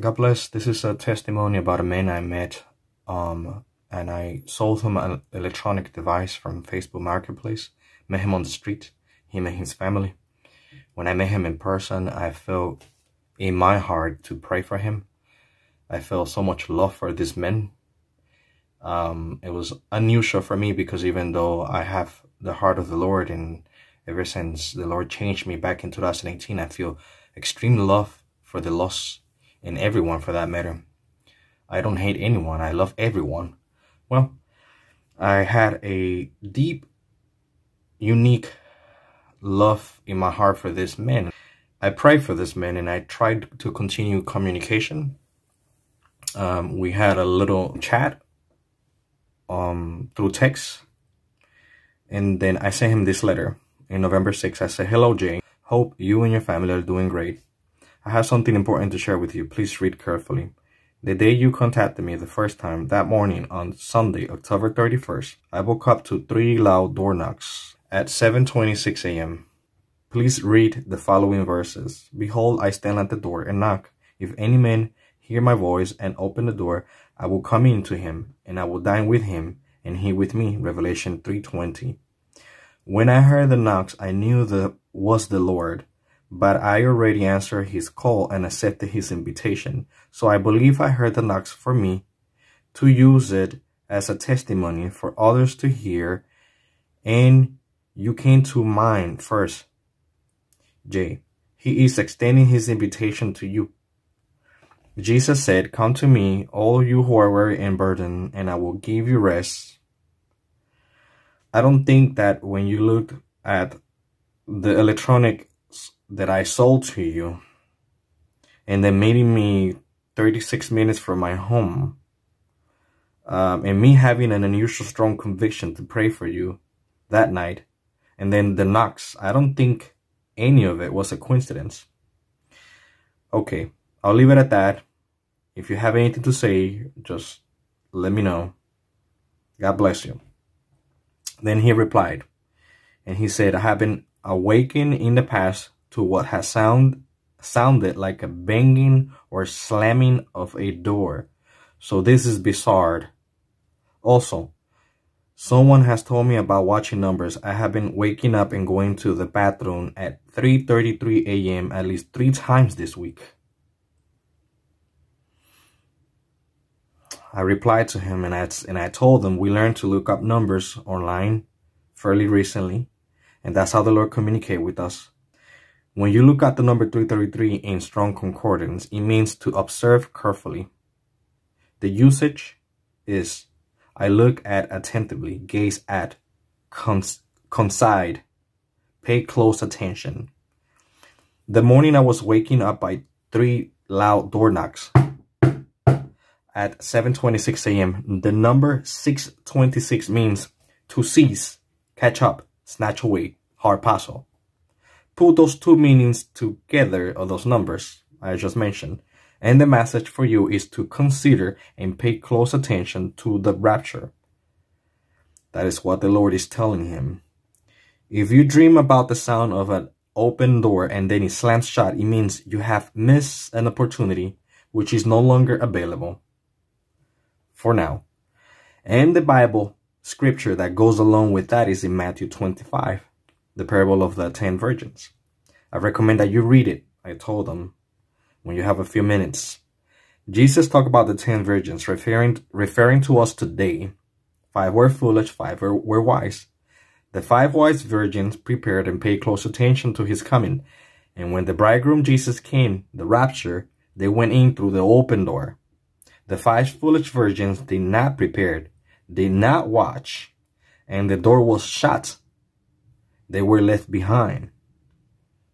God bless. This is a testimony about a man I met, um, and I sold him an electronic device from Facebook Marketplace. Met him on the street. He met his family. When I met him in person, I felt in my heart to pray for him. I felt so much love for this man. Um, it was unusual for me because even though I have the heart of the Lord and ever since the Lord changed me back in 2018, I feel extreme love for the lost and everyone for that matter. I don't hate anyone. I love everyone. Well, I had a deep, unique love in my heart for this man. I prayed for this man and I tried to continue communication. Um, we had a little chat um, through text. And then I sent him this letter in November 6th. I said, Hello, Jay. Hope you and your family are doing great. I have something important to share with you. Please read carefully. The day you contacted me the first time, that morning on Sunday, October 31st, I woke up to three loud door knocks at 7.26 a.m. Please read the following verses. Behold, I stand at the door and knock. If any man hear my voice and open the door, I will come in to him, and I will dine with him, and he with me. Revelation 3.20 When I heard the knocks, I knew that was the Lord but I already answered his call and accepted his invitation. So I believe I heard the knocks for me to use it as a testimony for others to hear. And you came to mind first. Jay. He is extending his invitation to you. Jesus said, Come to me, all you who are weary and burdened, and I will give you rest. I don't think that when you look at the electronic that I sold to you and then meeting me 36 minutes from my home um, and me having an unusual strong conviction to pray for you that night and then the knocks i don't think any of it was a coincidence. Okay i'll leave it at that. If you have anything to say just let me know. God bless you. Then he replied and he said i have been awakened in the past to what has sound sounded like a banging or slamming of a door. So this is bizarre. Also, someone has told me about watching numbers. I have been waking up and going to the bathroom at 3.33 a.m. at least three times this week. I replied to him and I, and I told him we learned to look up numbers online fairly recently. And that's how the Lord communicate with us. When you look at the number 333 in Strong Concordance, it means to observe carefully. The usage is I look at attentively, gaze at, cons pay close attention. The morning I was waking up by three loud door knocks at 7.26 a.m. The number 626 means to seize, catch up, snatch away, harpazo put those two meanings together, of those numbers I just mentioned, and the message for you is to consider and pay close attention to the rapture. That is what the Lord is telling him. If you dream about the sound of an open door and then it slams shut, it means you have missed an opportunity which is no longer available for now. And the Bible scripture that goes along with that is in Matthew 25 the parable of the ten virgins. I recommend that you read it. I told them when you have a few minutes. Jesus talked about the ten virgins, referring referring to us today. Five were foolish, five were, were wise. The five wise virgins prepared and paid close attention to his coming. And when the bridegroom Jesus came, the rapture, they went in through the open door. The five foolish virgins did not prepare, did not watch, and the door was shut they were left behind.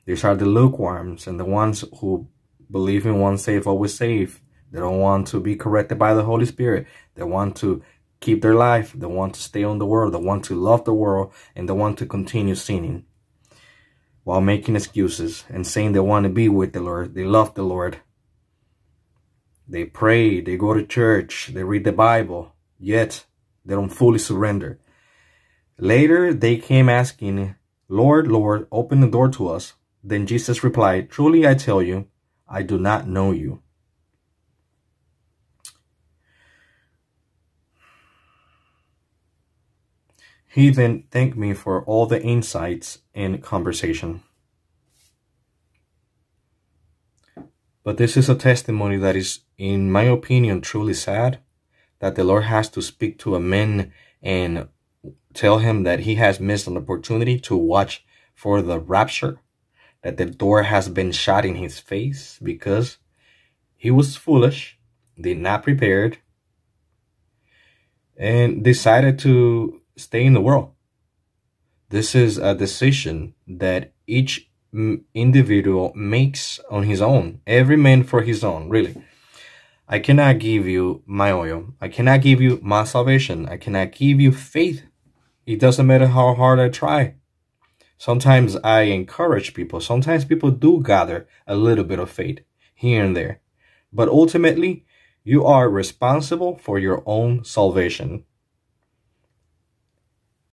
These are the lukewarms and the ones who believe in one safe, always safe. They don't want to be corrected by the Holy Spirit. They want to keep their life. They want to stay on the world. They want to love the world and they want to continue sinning while making excuses and saying they want to be with the Lord. They love the Lord. They pray. They go to church. They read the Bible. Yet they don't fully surrender. Later, they came asking Lord, Lord, open the door to us. Then Jesus replied, Truly I tell you, I do not know you. He then thanked me for all the insights in conversation. But this is a testimony that is, in my opinion, truly sad that the Lord has to speak to a man and tell him that he has missed an opportunity to watch for the rapture, that the door has been shut in his face because he was foolish, did not prepared, and decided to stay in the world. This is a decision that each individual makes on his own. Every man for his own, really. I cannot give you my oil. I cannot give you my salvation. I cannot give you faith. It doesn't matter how hard I try. Sometimes I encourage people. Sometimes people do gather a little bit of faith here and there. But ultimately, you are responsible for your own salvation.